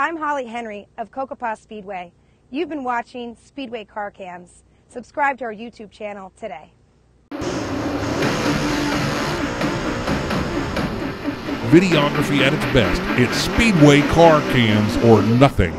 I'm Holly Henry of Kokopas Speedway. You've been watching Speedway Car Cams. Subscribe to our YouTube channel today. Videography at its best. It's Speedway car cams or nothing.